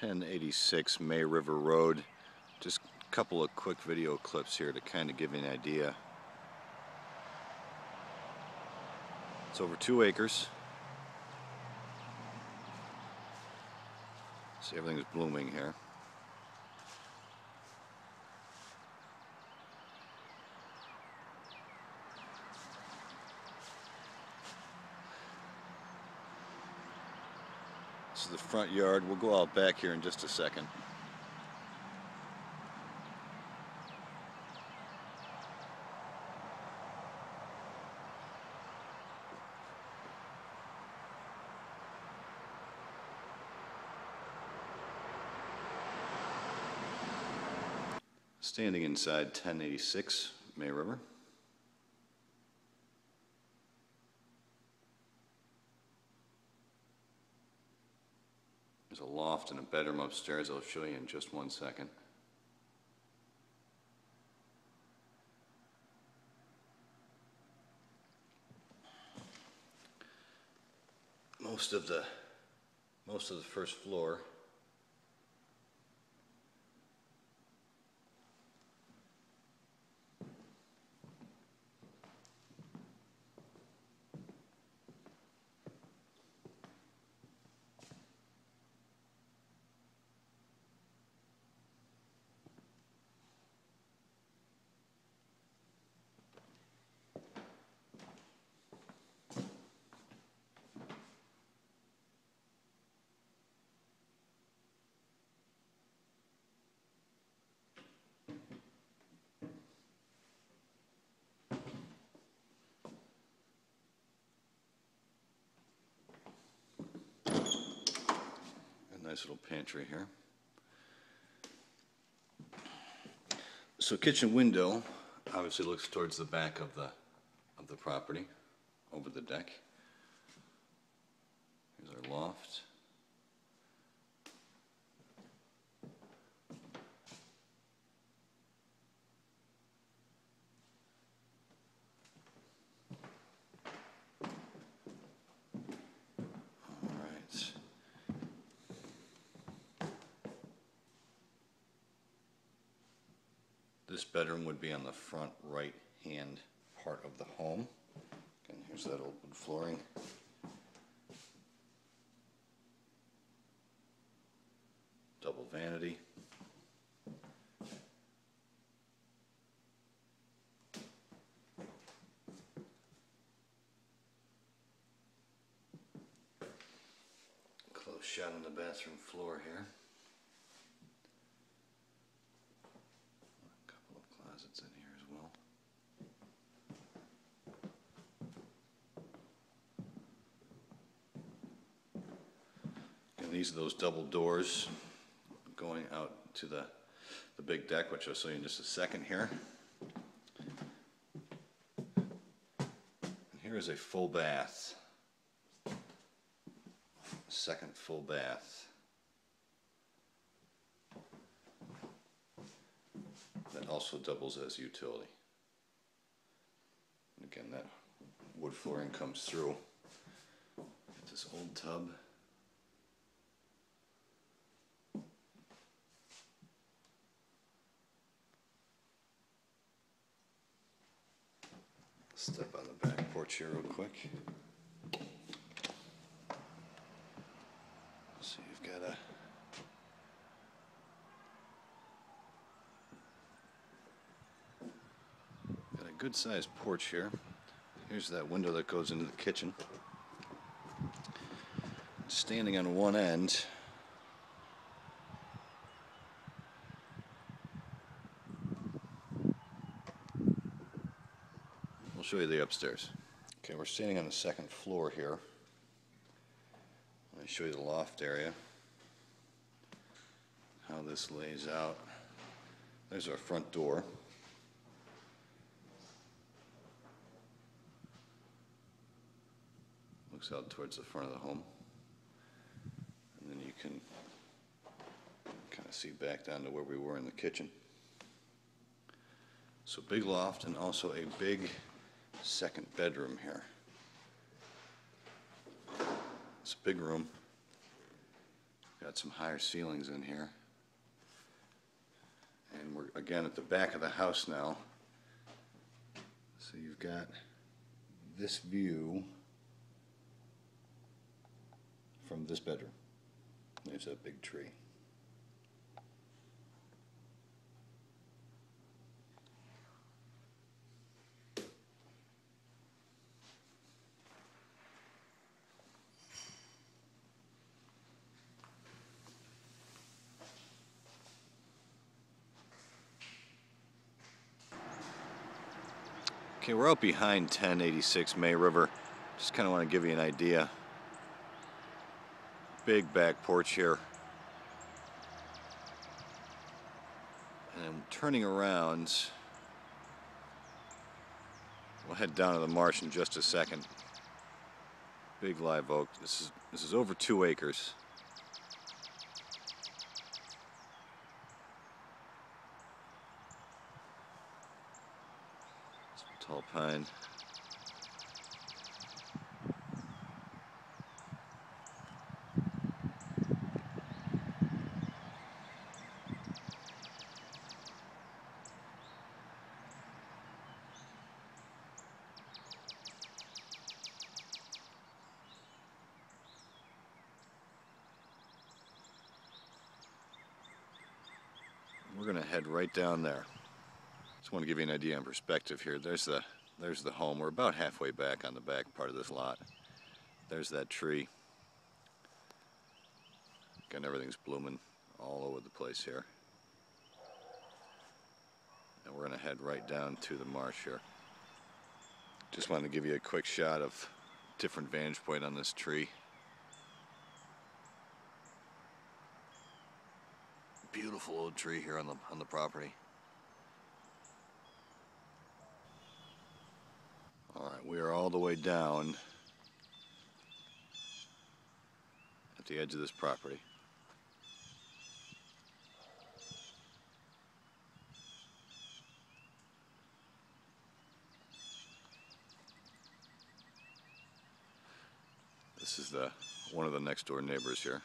1086 May River Road. Just a couple of quick video clips here to kind of give you an idea. It's over two acres. See, everything's blooming here. This is the front yard. We'll go out back here in just a second. Standing inside 1086 May River. There's a loft and a bedroom upstairs I'll show you in just one second. Most of the most of the first floor A nice little pantry here. So kitchen window obviously looks towards the back of the of the property, over the deck. Here's our loft. All right. This bedroom would be on the front right-hand part of the home. And here's that old wood flooring. Double vanity. Close shot on the bathroom floor here. A couple of in here as well. And these are those double doors going out to the, the big deck, which I'll show you in just a second here. And here is a full bath. Second full bath. that also doubles as utility. And again, that wood flooring comes through. This old tub. Step on the back porch here real quick. So you've got a Got a good sized porch here. Here's that window that goes into the kitchen. Standing on one end. We'll show you the upstairs. Okay, we're standing on the second floor here. Let me show you the loft area. How this lays out. There's our front door. Looks out towards the front of the home. And then you can kind of see back down to where we were in the kitchen. So big loft and also a big second bedroom here. It's a big room. Got some higher ceilings in here. And we're again at the back of the house now. So you've got this view from this bedroom. There's a big tree. Okay, we're out behind 1086 May River. Just kind of want to give you an idea. Big back porch here. And I'm turning around. We'll head down to the marsh in just a second. Big live oak. This is this is over two acres. Some tall pine. We're gonna head right down there. Just want to give you an idea on perspective here. There's the there's the home. We're about halfway back on the back part of this lot. There's that tree. Again, everything's blooming all over the place here. And we're gonna head right down to the marsh here. Just wanted to give you a quick shot of different vantage point on this tree. Beautiful old tree here on the on the property. All right, we are all the way down at the edge of this property. This is the one of the next door neighbors here.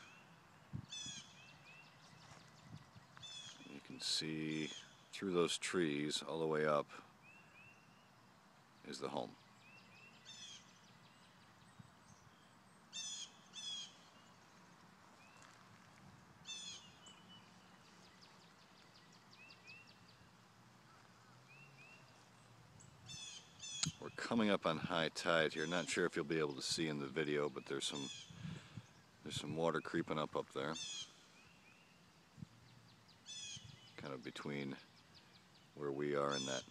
See through those trees all the way up is the home. We're coming up on high tide here. Not sure if you'll be able to see in the video, but there's some there's some water creeping up up there. Kind of between where we are and that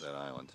that island.